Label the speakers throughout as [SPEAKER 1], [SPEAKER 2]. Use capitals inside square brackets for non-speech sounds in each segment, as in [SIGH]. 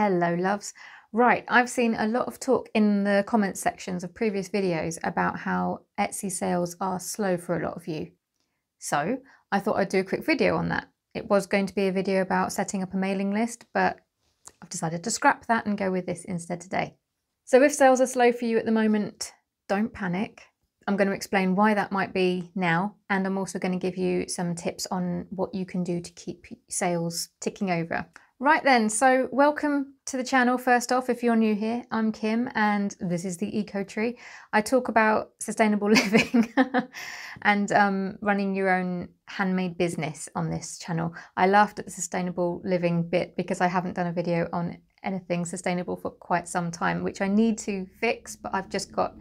[SPEAKER 1] Hello, loves. Right, I've seen a lot of talk in the comments sections of previous videos about how Etsy sales are slow for a lot of you. So I thought I'd do a quick video on that. It was going to be a video about setting up a mailing list, but I've decided to scrap that and go with this instead today. So if sales are slow for you at the moment, don't panic. I'm going to explain why that might be now, and I'm also going to give you some tips on what you can do to keep sales ticking over. Right then, so welcome to the channel first off if you're new here. I'm Kim and this is the Beech Tree. I talk about sustainable [LAUGHS] living and um, running your own handmade business on this channel. I laughed at the sustainable living bit because I haven't done a video on anything sustainable for quite some time, which I need to fix, but I've just got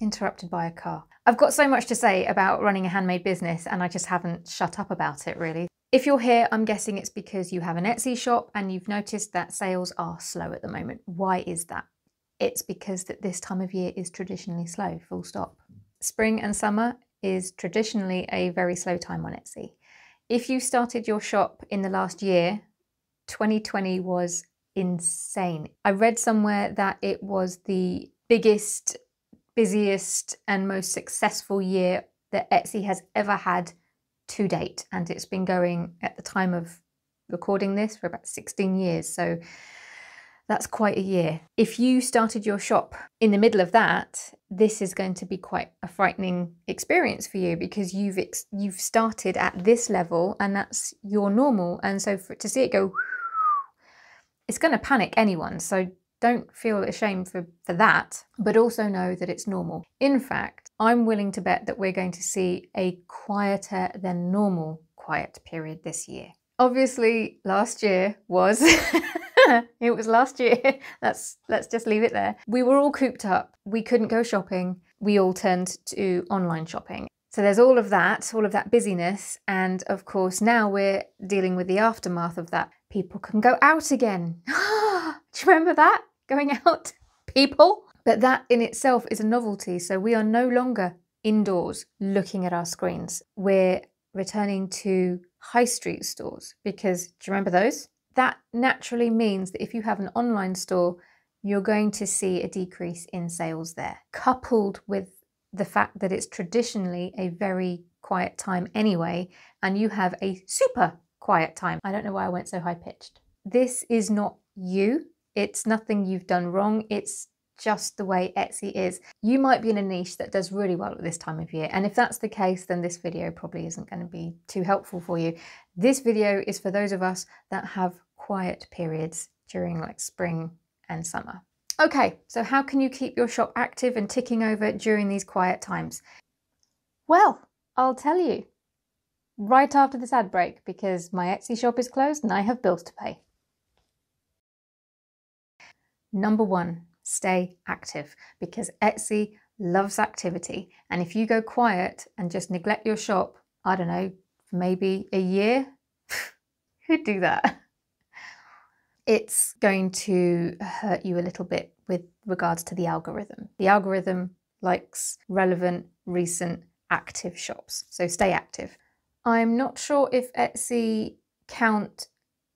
[SPEAKER 1] interrupted by a car. I've got so much to say about running a handmade business and I just haven't shut up about it really. If you're here, I'm guessing it's because you have an Etsy shop and you've noticed that sales are slow at the moment. Why is that? It's because that this time of year is traditionally slow, full stop. Spring and summer is traditionally a very slow time on Etsy. If you started your shop in the last year, 2020 was insane. I read somewhere that it was the biggest busiest and most successful year that Etsy has ever had to date. And it's been going at the time of recording this for about 16 years. So that's quite a year. If you started your shop in the middle of that, this is going to be quite a frightening experience for you because you've you've started at this level and that's your normal. And so for, to see it go, it's going to panic anyone. So don't feel ashamed for, for that, but also know that it's normal. In fact, I'm willing to bet that we're going to see a quieter than normal quiet period this year. Obviously, last year was [LAUGHS] it was last year. [LAUGHS] That's let's just leave it there. We were all cooped up. We couldn't go shopping. We all turned to online shopping. So there's all of that, all of that busyness, and of course now we're dealing with the aftermath of that. People can go out again. [GASPS] Do you remember that? Going [LAUGHS] out, people. But that in itself is a novelty. So we are no longer indoors looking at our screens. We're returning to high street stores because do you remember those? That naturally means that if you have an online store, you're going to see a decrease in sales there, coupled with the fact that it's traditionally a very quiet time anyway, and you have a super quiet time. I don't know why I went so high pitched. This is not you. It's nothing you've done wrong. It's just the way Etsy is. You might be in a niche that does really well at this time of year. And if that's the case, then this video probably isn't going to be too helpful for you. This video is for those of us that have quiet periods during like spring and summer. Okay, so how can you keep your shop active and ticking over during these quiet times? Well, I'll tell you right after this ad break because my Etsy shop is closed and I have bills to pay. Number one, stay active because Etsy loves activity. And if you go quiet and just neglect your shop, I don't know, maybe a year, [LAUGHS] who'd do that? It's going to hurt you a little bit with regards to the algorithm. The algorithm likes relevant, recent, active shops. So stay active. I'm not sure if Etsy count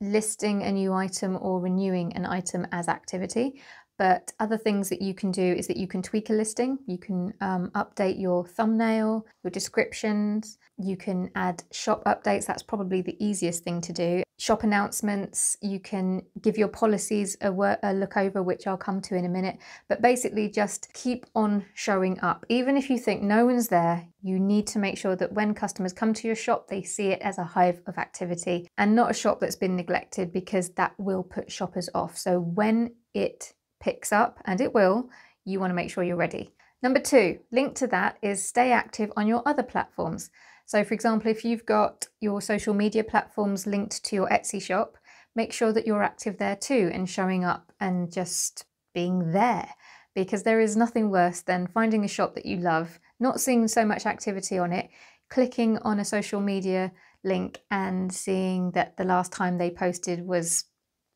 [SPEAKER 1] listing a new item or renewing an item as activity. But other things that you can do is that you can tweak a listing, you can um, update your thumbnail, your descriptions, you can add shop updates. That's probably the easiest thing to do. Shop announcements, you can give your policies a, a look over, which I'll come to in a minute. But basically, just keep on showing up. Even if you think no one's there, you need to make sure that when customers come to your shop, they see it as a hive of activity and not a shop that's been neglected because that will put shoppers off. So when it picks up, and it will, you want to make sure you're ready. Number two, linked to that is stay active on your other platforms. So, for example, if you've got your social media platforms linked to your Etsy shop, make sure that you're active there too and showing up and just being there. Because there is nothing worse than finding a shop that you love, not seeing so much activity on it, clicking on a social media link and seeing that the last time they posted was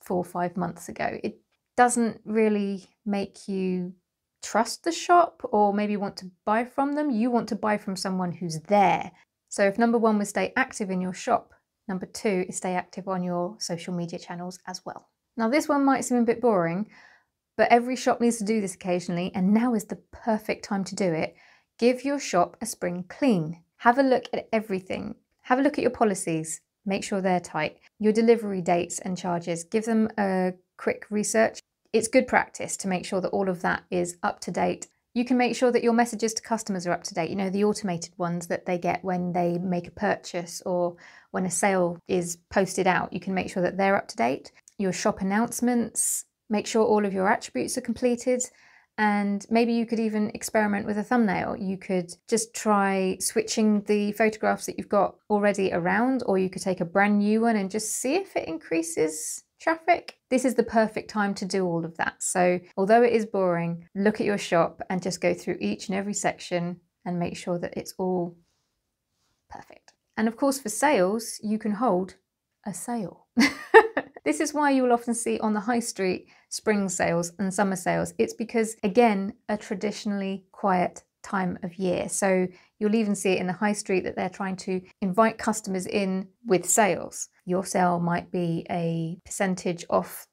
[SPEAKER 1] four or five months ago. It doesn't really make you trust the shop or maybe want to buy from them. You want to buy from someone who's there. So if number one was stay active in your shop, Number two is stay active on your social media channels as well. Now, this one might seem a bit boring, but every shop needs to do this occasionally, and now is the perfect time to do it. Give your shop a spring clean. Have a look at everything. Have a look at your policies. Make sure they're tight. Your delivery dates and charges. Give them a quick research. It's good practice to make sure that all of that is up to date. You can make sure that your messages to customers are up to date. You know, the automated ones that they get when they make a purchase or when a sale is posted out. You can make sure that they're up to date. Your shop announcements, make sure all of your attributes are completed. And maybe you could even experiment with a thumbnail. You could just try switching the photographs that you've got already around, or you could take a brand new one and just see if it increases traffic. This is the perfect time to do all of that. So, although it is boring, look at your shop and just go through each and every section and make sure that it's all perfect. And of course, for sales, you can hold a sale. [LAUGHS] this is why you will often see on the high street spring sales and summer sales. It's because, again, a traditionally quiet time of year. So you'll even see it in the high street that they're trying to invite customers in with sales. Your sale might be a percentage off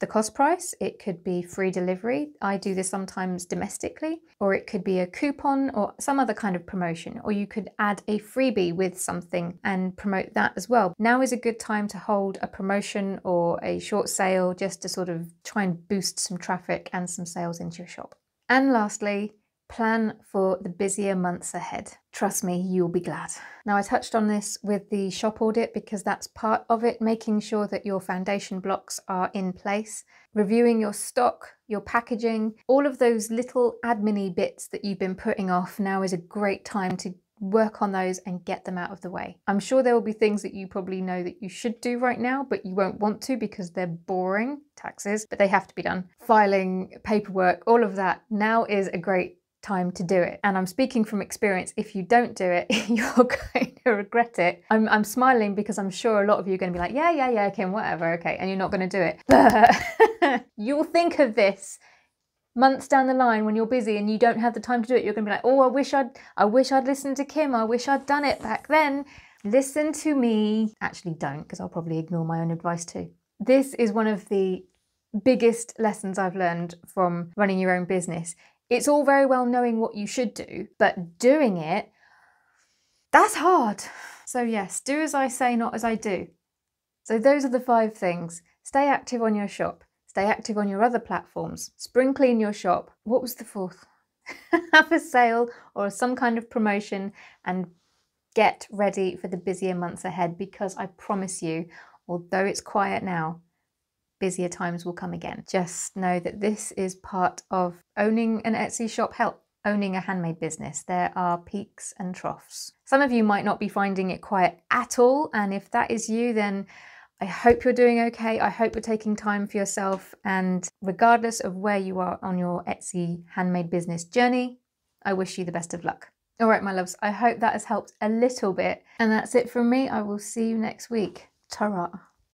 [SPEAKER 1] the cost price. It could be free delivery. I do this sometimes domestically, or it could be a coupon or some other kind of promotion, or you could add a freebie with something and promote that as well. Now is a good time to hold a promotion or a short sale just to sort of try and boost some traffic and some sales into your shop. And lastly, Plan for the busier months ahead. Trust me, you'll be glad. Now, I touched on this with the shop audit because that's part of it, making sure that your foundation blocks are in place, reviewing your stock, your packaging, all of those little admin bits that you've been putting off. Now is a great time to work on those and get them out of the way. I'm sure there will be things that you probably know that you should do right now, but you won't want to because they're boring taxes, but they have to be done. Filing, paperwork, all of that. Now is a great time to do it. And I'm speaking from experience. If you don't do it, [LAUGHS] you're going to regret it. I'm, I'm smiling because I'm sure a lot of you are going to be like, yeah, yeah, yeah, Kim, whatever, okay. And you're not going to do it. [LAUGHS] But [LAUGHS] you'll think of this months down the line when you're busy and you don't have the time to do it. You're going to be like, oh, I wish I'd, I wish I'd listened to Kim. I wish I'd done it back then. Listen to me. Actually, don't because I'll probably ignore my own advice too. This is one of the biggest lessons I've learned from running your own business it's all very well knowing what you should do, but doing it, that's hard. So, yes, do as I say, not as I do. So, those are the five things. Stay active on your shop, stay active on your other platforms, spring clean your shop. What was the fourth? [LAUGHS] Have a sale or some kind of promotion and get ready for the busier months ahead because I promise you, although it's quiet now, busier times will come again. Just know that this is part of owning an Etsy shop help. Owning a handmade business, there are peaks and troughs. Some of you might not be finding it quiet at all, and if that is you, then I hope you're doing okay. I hope you're taking time for yourself. And regardless of where you are on your Etsy handmade business journey, I wish you the best of luck. All right, my loves, I hope that has helped a little bit. And that's it from me. I will see you next week. Ta